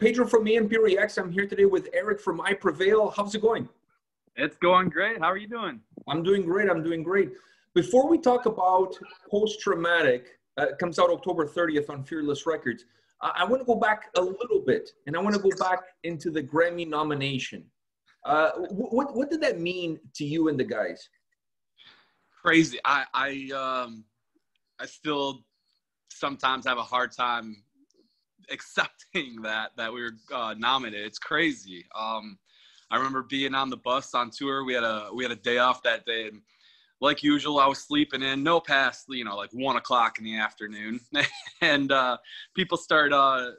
Pedro from A&P I'm here today with Eric from I Prevail. How's it going? It's going great. How are you doing? I'm doing great. I'm doing great. Before we talk about post traumatic, uh, it comes out October 30th on Fearless Records. I, I want to go back a little bit, and I want to go back into the Grammy nomination. Uh, what what did that mean to you and the guys? Crazy. I I um I still sometimes have a hard time accepting that that we were uh, nominated. It's crazy. Um, I remember being on the bus on tour. We had a we had a day off that day. And like usual, I was sleeping in, no past you know like one o'clock in the afternoon, and uh, people start uh,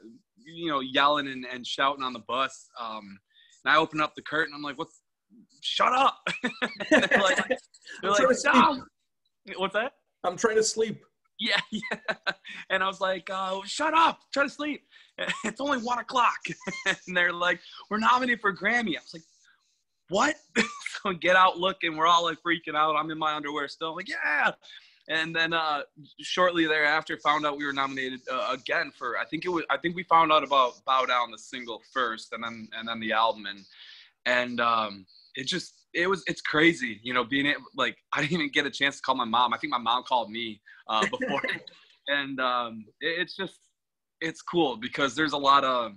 you know yelling and, and shouting on the bus. Um, and I open up the curtain. I'm like, "What's? Shut up!" they're like, they're like. What's that? I'm trying to sleep. Yeah, yeah. And I was like, uh, shut up, try to sleep. It's only one o'clock. and they're like, we're nominated for Grammy. I was like, what? so get out looking. We're all like freaking out. I'm in my underwear still. I'm like, yeah. And then uh, shortly thereafter, found out we were nominated uh, again for. I think it was. I think we found out about Bow Down, the single first, and then and then the album, and and um, it just it was it's crazy, you know, being able, like I didn't even get a chance to call my mom. I think my mom called me uh, before, and um, it, it's just it's cool because there's a lot of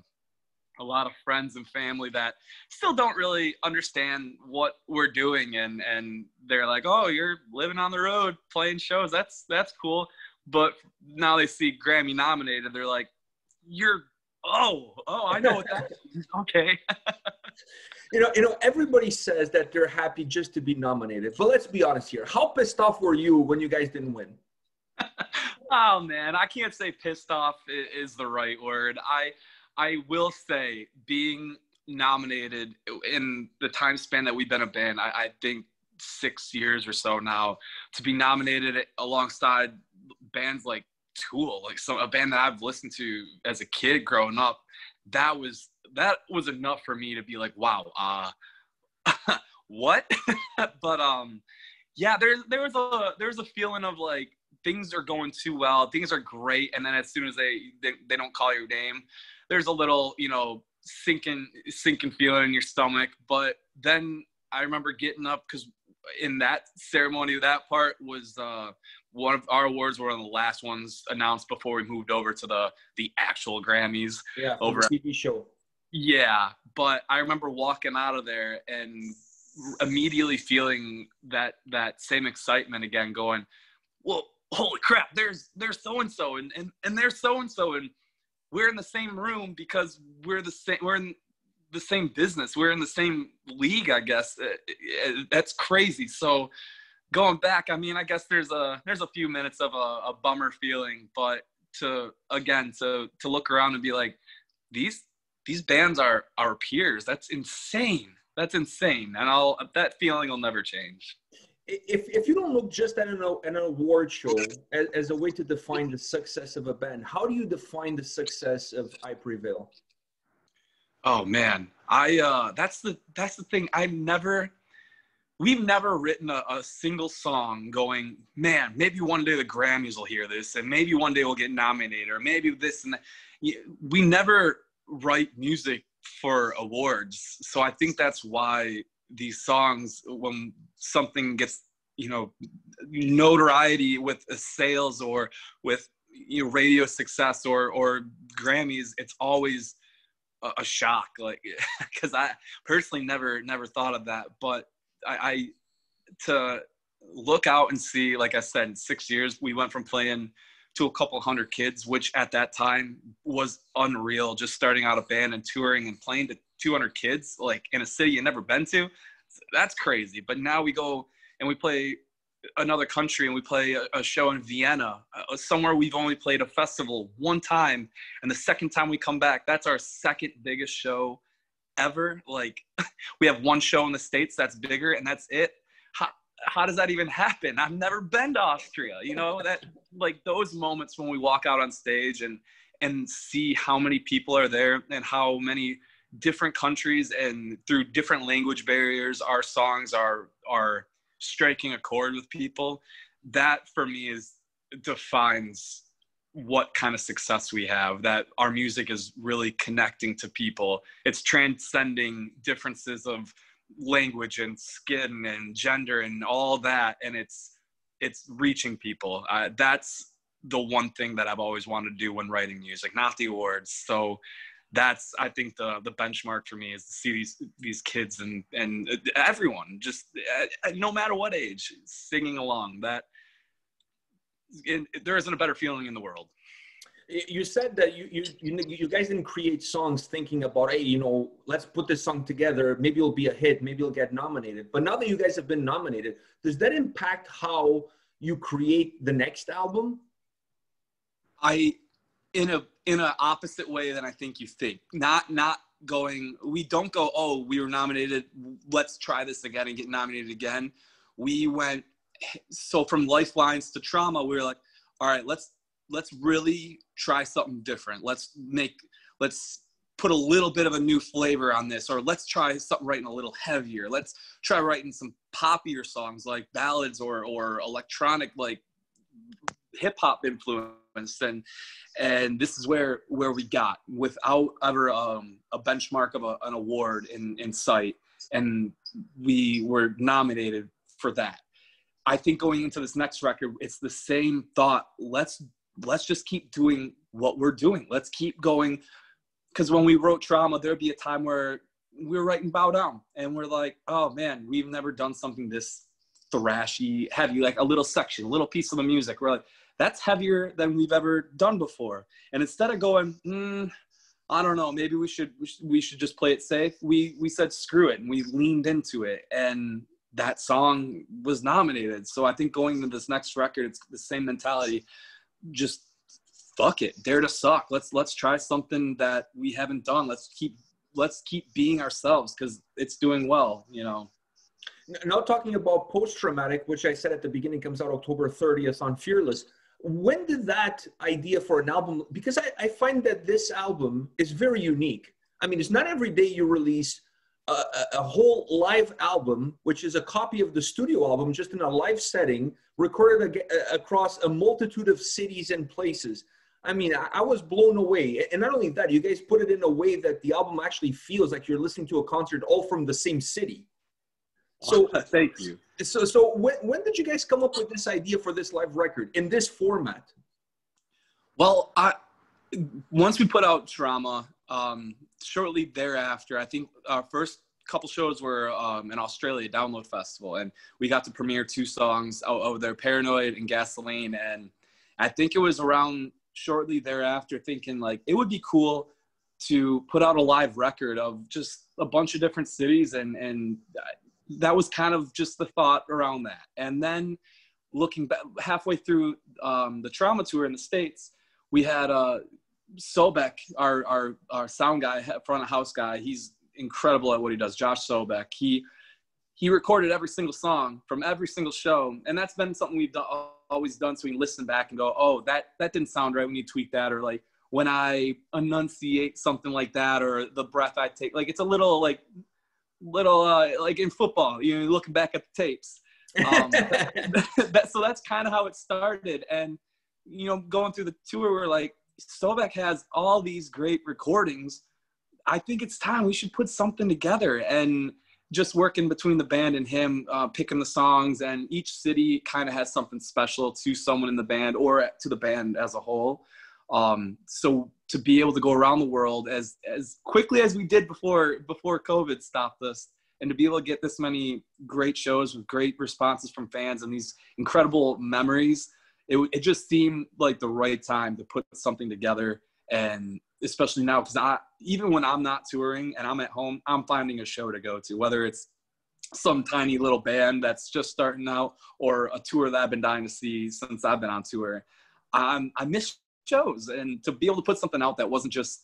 a lot of friends and family that still don't really understand what we're doing. And and they're like oh you're living on the road playing shows. That's that's cool. But now they see grammy nominated they're like you're oh oh i know what that is okay you know, you know, everybody says that they're happy just to be nominated. But let's be honest here. How pissed off were you when you guys didn't win? oh man, I can't say pissed off is the right word. I I will say being nominated in the time span that we've been a band, I, I think six years or so now, to be nominated alongside bands like Tool, like some a band that I've listened to as a kid growing up, that was that was enough for me to be like, wow, uh, what? but um, yeah, there's there was a there was a feeling of like things are going too well, things are great, and then as soon as they they, they don't call your name, there's a little you know sinking sinking feeling in your stomach. But then I remember getting up because in that ceremony, that part was uh, one of our awards were one of the last ones announced before we moved over to the the actual Grammys. Yeah, over TV show. Yeah, but I remember walking out of there and immediately feeling that that same excitement again, going, "Well, holy crap! There's there's so and so and and and there's so and so and we're in the same room because we're the same. We're in the same business. We're in the same league, I guess. Uh, uh, that's crazy. So." Going back i mean i guess there's a there's a few minutes of a, a bummer feeling but to again to to look around and be like these these bands are our peers. That's insane. That's insane. And I'll that feeling will never change. If, if you don't look just at an, an award show as, as a way to define the success of a band, how do you define the success of I Prevail? Oh man, I uh, that's the that's the thing. I've never, we've never written a, a single song going, man, maybe one day the Grammys will hear this, and maybe one day we'll get nominated, or maybe this and that. We never write music for awards. So I think that's why these songs, when something gets, you know, notoriety with uh, sales or with you know radio success or or Grammys, it's always a, a shock. Like because I personally never never thought of that, but I, I to look out and see, like I said, in six years we went from playing to a couple hundred kids, which at that time was unreal. Just starting out a band and touring and playing to 200 kids, like in a city you've never been to, that's crazy. But now we go and we play another country and we play a, a show in Vienna, uh, somewhere we've only played a festival one time. And the second time we come back, that's our second biggest show ever. Like we have one show in the States that's bigger and that's it how how does that even happen? I've never been to Austria. You know that like those moments when we walk out on stage and and see how many people are there and how many different countries and through different language barriers our songs are are striking a chord with people that for me is defines what kind of success we have that our music is really connecting to people. It's transcending differences of language and skin and gender and all that and it's it's reaching people. Uh, that's the one thing that i've always wanted to do when writing music not the awards. So that's i think the the benchmark for me is to see these these kids and and everyone just uh, no matter what age singing along. That in, there isn't a better feeling in the world. You said that you, you you you guys didn't create songs thinking about hey you know let's put this song together. Maybe it'll be a hit. Maybe it'll get nominated. But now that you guys have been nominated does that impact how you create the next album? I in a in an opposite way than i think you think. Not not going we don't go oh we were nominated. Let's try this again and get nominated again. We went so from lifelines to trauma we were like all right let's let's really try something different. Let's make let's put a little bit of a new flavor on this, or let's try something writing a little heavier. Let's try writing some poppier songs like ballads or or electronic like hip hop influence and and this is where where we got without ever um, a benchmark of a, an award in in sight and we were nominated for that i think going into this next record it's the same thought let's let's just keep doing what we're doing. Let's keep going. Because when we wrote Trauma, there'd be a time where we were writing Bow Down and we're like, oh man, we've never done something this thrashy, heavy, like a little section, a little piece of the music. We're like, that's heavier than we've ever done before. And instead of going, mm, I don't know, maybe we should, we should we should just play it safe. We we said screw it and we leaned into it and that song was nominated. So I think going to this next record, it's the same mentality just fuck it, dare to suck. Let's let's try something that we haven't done. Let's keep let's keep being ourselves because it's doing well, you know. Now talking about post traumatic, which I said at the beginning comes out October 30th on Fearless. When did that idea for an album? Because I, I find that this album is very unique. I mean, it's not every day you release a, a, whole live album, which is a copy of the studio album, just in a live setting, recorded across a multitude of cities and places. I mean, I, I, was blown away. And not only that, you guys put it in a way that the album actually feels like you're listening to a concert all from the same city. So thank you. So, so when, when did you guys come up with this idea for this live record in this format? Well, I once we put out Trauma, um, shortly thereafter, I think our first couple shows were um, in Australia, Download Festival, and we got to premiere two songs out over there, Paranoid and Gasoline. And I think it was around shortly thereafter thinking like it would be cool to put out a live record of just a bunch of different cities and and that was kind of just the thought around that and then looking back halfway through um, the trauma tour in the states we had uh, Sobek, our, our, our sound guy, front of house guy, he's incredible at what he does. Josh Sobek, he, he recorded every single song from every single show. And that's been something we've always done. So we listen back and go, oh, that, that didn't sound right. We need to tweak that. Or like when I enunciate something like that, or the breath I take, like it's a little like, little uh, like in football, you know, looking back at the tapes. Um, that, that, so that's kind of how it started. And, you know, going through the tour, we're like, Sobek has all these great recordings. I think it's time we should put something together and just working between the band and him, uh, picking the songs, and each city kind of has something special to someone in the band or to the band as a whole. Um, so to be able to go around the world as as quickly as we did before before COVID stopped us, and to be able to get this many great shows with great responses from fans and these incredible memories it, it just seemed like the right time to put something together and especially now because I even when I'm not touring and I'm at home, I'm finding a show to go to, whether it's some tiny little band that's just starting out or a tour that I've been dying to see since I've been on tour. I'm, I miss shows and to be able to put something out that wasn't just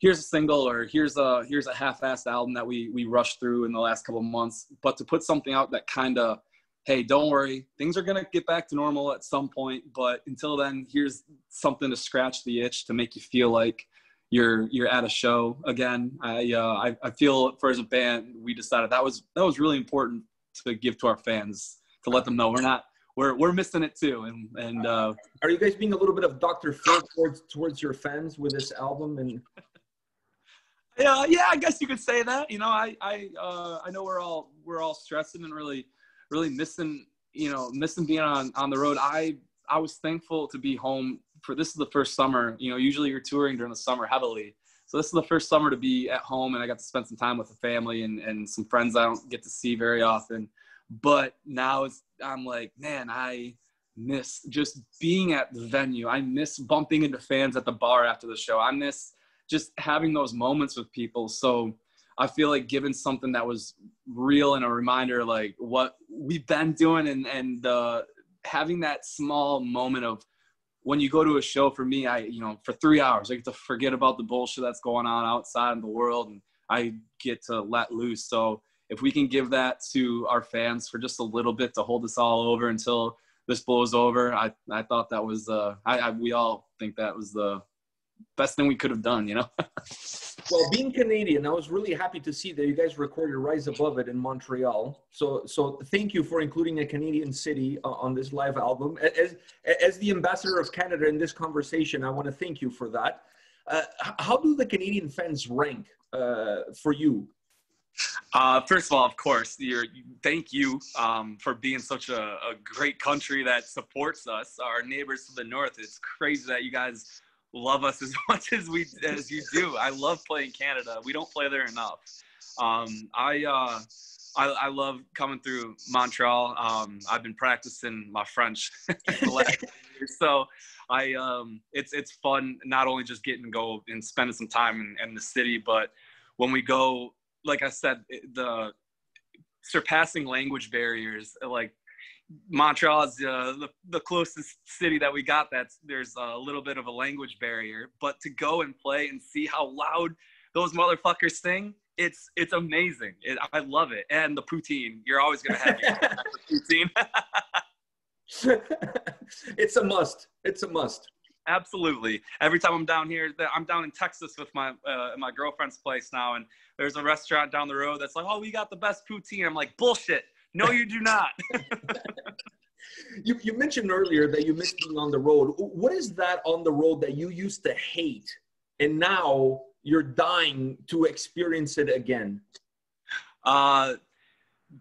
here's a single or here's a here's a half-assed album that we we rushed through in the last couple months, but to put something out that kind of hey, don't worry, things are going to get back to normal at some point. But until then, here's something to scratch the itch to make you feel like you're you're at a show again. I uh, I, I feel for as a band, we decided that was that was really important to give to our fans to let them know we're not we're we're missing it too. And and uh, are you guys being a little bit of Dr. Phil towards towards your fans with this album? And yeah, yeah, I guess you could say that. You know, I I uh, I know we're all we're all stressing and really really missing you know missing being on on the road. I I was thankful to be home for this is the first summer. You know, usually you're touring during the summer heavily. So this is the first summer to be at home and I got to spend some time with the family and, and some friends I don't get to see very often. But now it's, I'm like, man, I miss just being at the venue. I miss bumping into fans at the bar after the show. I miss just having those moments with people. So I feel like giving something that was real and a reminder like what we've been doing and and having that small moment of when you go to a show for me, I you know for three hours I get to forget about the bullshit that's going on outside in the world and I get to let loose. So if we can give that to our fans for just a little bit to hold us all over until this blows over, I I thought that was uh I, I we all think that was the best thing we could have done, you know. well, being Canadian, I was really happy to see that you guys recorded "Rise Above It" in Montreal. So, so thank you for including a Canadian city uh, on this live album. As as the ambassador of Canada in this conversation, I want to thank you for that. Uh, how do the Canadian fans rank uh, for you? Uh, first of all, of course, you thank you um, for being such a, a, great country that supports us. Our neighbors to the north. It's crazy that you guys love us as much as we as you do. I love playing Canada. We don't play there enough. Um, I, uh, I, I love coming through Montreal. Um, I've been practicing my French so I um, it's it's fun not only just getting to go and spending some time in, in the city, but when we go, like I said, the surpassing language barriers, like Montreal is uh, the, the closest city that we got that's there's a little bit of a language barrier. But to go and play and see how loud those motherfuckers sing, it's it's amazing. It, I love it. And the poutine, you're always gonna have poutine. it's a must. It's a must. Absolutely. Every time I'm down here, I'm down in Texas with my uh, my girlfriend's place now, and there's a restaurant down the road that's like, "Oh, we got the best poutine." I'm like, "Bullshit! No, you do not." you, you mentioned earlier that you miss being on the road. What is that on the road that you used to hate, and now you're dying to experience it again? Uh,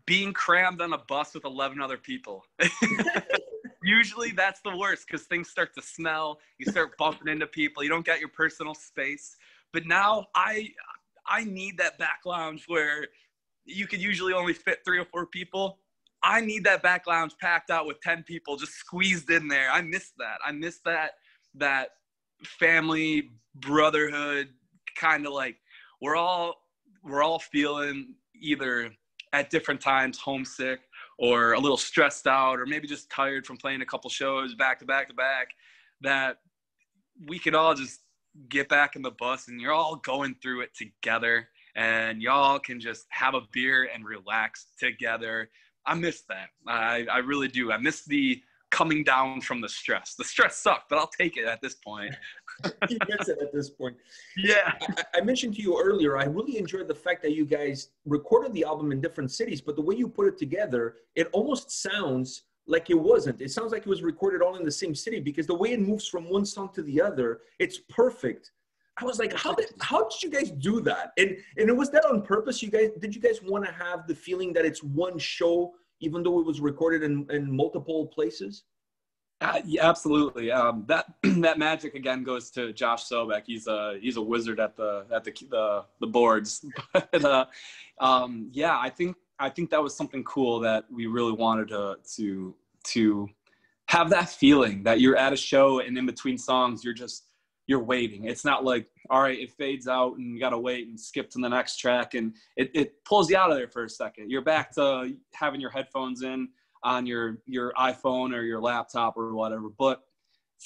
being crammed on a bus with 11 other people. Usually that's the worst because things start to smell. You start bumping into people. You don't get your personal space. But now I I need that back lounge where you could usually only fit three or four people. I need that back lounge packed out with 10 people just squeezed in there. I miss that. I miss that that family brotherhood kind of like we're all we're all feeling either at different times homesick or a little stressed out or maybe just tired from playing a couple shows back to back to back that we could all just get back in the bus and you're all going through it together and y'all can just have a beer and relax together. I miss that. I, I really do. I miss the coming down from the stress. The stress sucked, but I'll take it at this point. you miss it at this point. Yeah. I, I, mentioned to you earlier, I really enjoyed the fact that you guys recorded the album in different cities, but the way you put it together, it almost sounds like it wasn't. It sounds like it was recorded all in the same city because the way it moves from one song to the other, it's perfect. I was like, how did how did you guys do that? And and it was that on purpose. You guys did you guys want to have the feeling that it's one show, even though it was recorded in, in multiple places? Uh, yeah, absolutely. Um, that that magic again goes to Josh Sobek. He's a he's a wizard at the at the the, the boards. but uh, um, yeah, I think I think that was something cool that we really wanted to to to have that feeling that you're at a show and in between songs you're just you're waiting. It's not like, all right, it fades out and you got to wait and skip to the next track. And it, it pulls you out of there for a second. You're back to having your headphones in on your, your iPhone or your laptop or whatever. But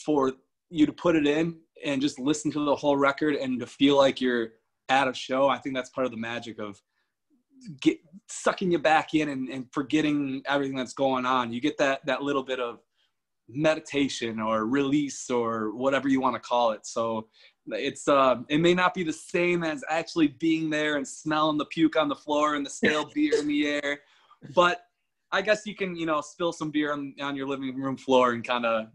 for you to put it in and just listen to the whole record and to feel like you're at a show, I think that's part of the magic of get sucking you back in and, and forgetting everything that's going on. You get that, that little bit of meditation or release or whatever you want to call it. So it's uh, it may not be the same as actually being there and smelling the puke on the floor and the stale beer in the air, but I guess you can, you know, spill some beer on, on your living room floor and kind of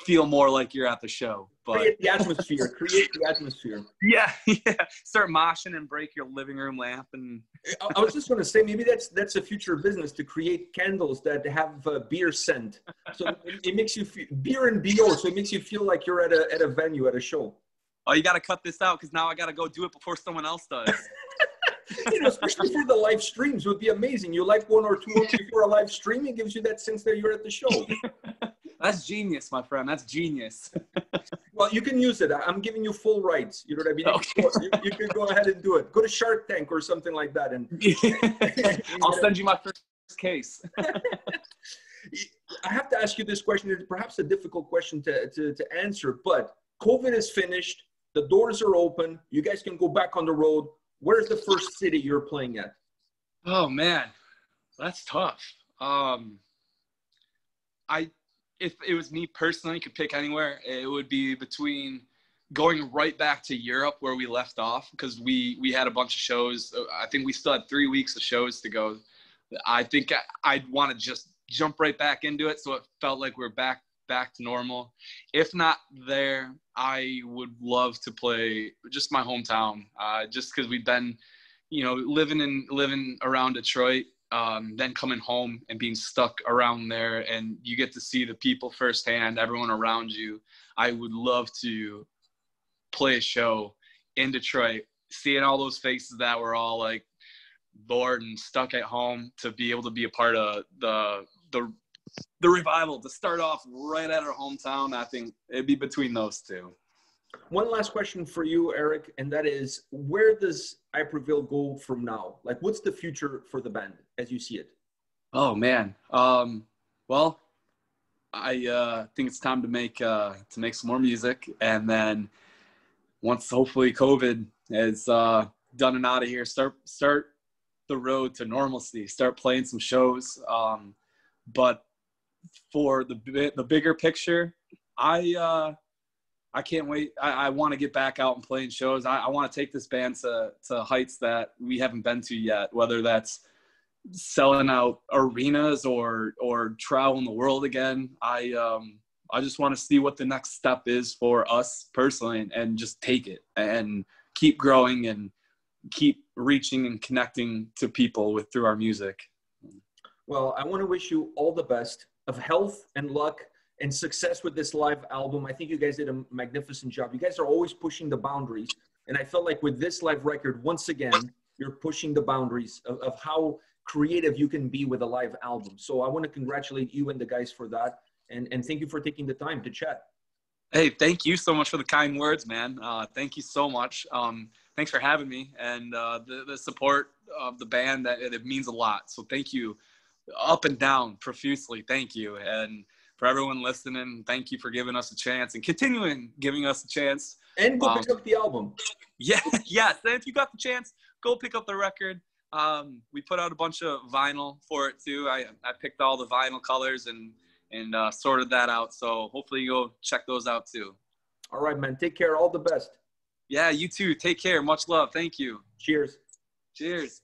feel more like you're at the show. But create the atmosphere. create the atmosphere. Yeah, yeah. Start moshing and break your living room lamp. And I, was just going to say maybe that's that's a future business to create candles that have a beer scent. So it, it makes you feel beer and beer. So it makes you feel like you're at a at a venue at a show. Oh, you got to cut this out because now I got to go do it before someone else does. you know, especially for the live streams, would be amazing. You like one or two before a live stream, it gives you that sense that you're at the show. That's genius, my friend. That's genius. well, you can use it. I'm giving you full rights. You know what I mean? Okay. You, you, can go ahead and do it. Go to Shark Tank or something like that, and I'll send you my first case. I have to ask you this question. It's perhaps a difficult question to, to, to answer, but COVID is finished. The doors are open. You guys can go back on the road. Where's the first city you're playing at? Oh man, that's tough. Um, I if it was me personally, could pick anywhere. It would be between going right back to Europe where we left off because we we had a bunch of shows. I think we still had three weeks of shows to go. I think I, would want to just jump right back into it, so it felt like we're back back to normal. If not there, I would love to play just my hometown, uh, just because we've been, you know, living in living around Detroit um, then coming home and being stuck around there and you get to see the people firsthand everyone around you. I would love to play a show in detroit seeing all those faces that were all like bored and stuck at home to be able to be a part of the the the revival to start off right at our hometown. I think it'd be between those two one last question for you, Eric, and that is where does I Prevail go from now? Like, what's the future for the band as you see it? Oh man, um, well, I uh, think it's time to make uh, to make some more music, and then once hopefully COVID is uh, done and out of here, start start the road to normalcy, start playing some shows. Um, but for the the bigger picture, I uh, I can't wait. I, I want to get back out and playing shows. I, I want to take this band to, to heights that we haven't been to yet, whether that's selling out arenas or or traveling the world again. I um I just want to see what the next step is for us personally and, and just take it and keep growing and keep reaching and connecting to people with through our music. Well, I want to wish you all the best of health and luck and success with this live album. I think you guys did a magnificent job. You guys are always pushing the boundaries. And I felt like with this live record, once again, you're pushing the boundaries of, of how creative you can be with a live album. So I want to congratulate you and the guys for that. And, and thank you for taking the time to chat. Hey, thank you so much for the kind words, man. Uh, thank you so much. Um, thanks for having me and uh, the, the support of the band. That it means a lot. So thank you, up and down, profusely. Thank you. And for everyone listening, thank you for giving us a chance and continuing giving us a chance. And go um, pick up the album. Yeah, yes. And if you got the chance, go pick up the record. Um, we put out a bunch of vinyl for it too. I, I picked all the vinyl colors and and uh, sorted that out. So hopefully you go check those out too. All right, man. Take care. All the best. Yeah, you too. Take care. Much love. Thank you. Cheers. Cheers.